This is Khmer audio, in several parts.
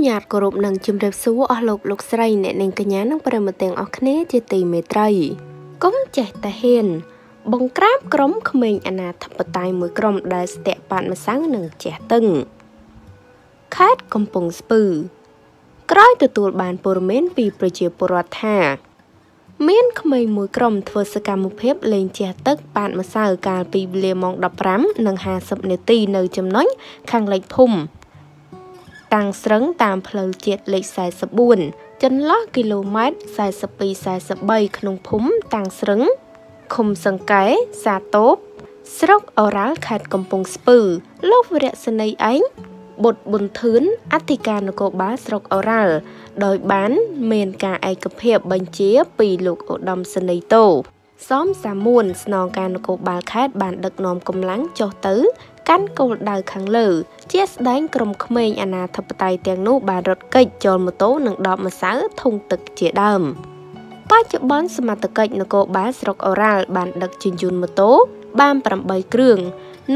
ញ្ញាតគោរពនិងជំរាបសួរអស់លោកលោកស្រីអ្នកនាងកញ្ញានិងប្រិយមិត្តទាំងអស់គ្នាជាទីមេត្រីកុំចេះតែហ៊ាន បង្ក្រាបក្រុមក្មេងអនាធិបតេយ្យមួយក្រុមដែលស្ទាក់ប៉ាតម្សាំងនិងចេះតឹងខេត្តកំពង់ស្ពឺ ក្រោយទទួលបានព័ត៌មានពីប្រជាពលរដ្ឋថា មានក្មេងមួយក្រុមធ្វើសកម្មភាពលេងជះទឹកប៉ាតម្សៅកាលពីវេលាម៉ោង15និង50នាទីនៅចំណុចខាងលិចភូមិ តាំងស្រឹងតាមផ្លូវជាតិលេខ44ចន្លោះគីឡូម៉ែត្រ42-43ក្នុងភូមិតាំងស្រឹងឃុំសង្កែសាតូបស្រុកអូរ៉ាល់ខេត្តកំពង់ស្ពឺ លោកវរៈសេនីឯងបុត្រប៊ុនធឿនអធិការនគរបាលស្រុកអូរ៉ាល់ដោយបាន មានការឯកភាពបញ្ជាពីលោកឧត្តមសេនីយ៍តូ សំសាមួនស្នងការនគរបាលខេត្តបានដឹកនាំកម្លាំងចុះទៅកាន់គោលដៅខាងលើ ជាស្ដែងក្រុមក្មេងអាណាធិបតេយ្យទាំងនោះបានរត់គេចចូលម៉ូតូនិងដបម្សៅធុងទឹកជាដើមបច្ចុប្បន្នសមត្ថកិច្ចនគរបាលស្រុកអូរ៉ាល់បានដឹកជញ្ជូនម៉ូតូបាន8គ្រឿង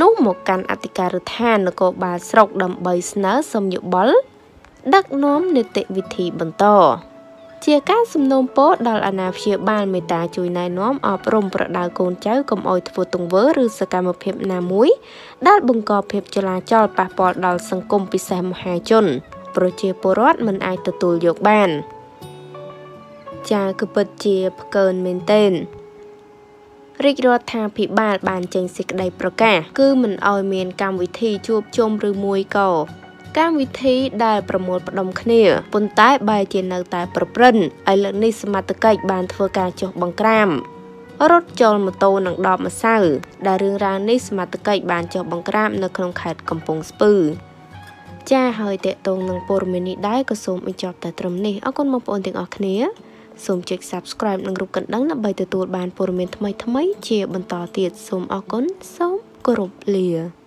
នោះមកកាន់អធិការដ្ឋាននគរបាលស្រុកដើម្បីស្នើសុំយោបល់ដឹកនាំនីតិវិធីបន្ត ជាការសំណូមពរដល់អាណាព្យាបាលមេត្តាជួយណែនាំអប់រំប្រដៅកូនចៅកុំអោយធ្វើទង្វើឬសកម្មភាពណាមួយដែលបង្កភាពចលាចលប៉ះពាល់ដល់សង្គមពិសេសមហាជន ប្រជាពលរដ្ឋមិនអាចទទួលយកបានចាគឺពិតជាផ្កើនមែនទែនរាជរដ្ឋាភិបាលបានចេញសេចក្តីប្រកាសគឺមិនអោយមានកម្មវិធីជួបជុំឬមួយក៏ កម្មវិធីដែលប្រមូលផ្ដុំគ្នាប៉ុន្តែបែរជានៅតែប្រព្រឹត្តឥឡូវនេះសមត្ថកិច្ចបានធ្វើការចុះបង្ក្រាបរត់ចូលម៉ូតូនឹងដបម្សៅដែលរឿងរ៉ាវនេះសមត្ថកិច្ចបានចុះបង្ក្រាបនៅក្នុងខេត្តកំពង់ស្ពឺចាហើយតេតងនឹងព័ត៌មាននេះដែរក៏សូមបញ្ចប់តែត្រឹមនេះអរគុណបងប្អូនទាំងអស់គ្នាសូមចុច Subscribe និងរូបកណ្ដឹងដើម្បីទទួលបានព័ត៌មានថ្មីៗជាបន្តទៀតសូមអរគុណសូមគោរពលា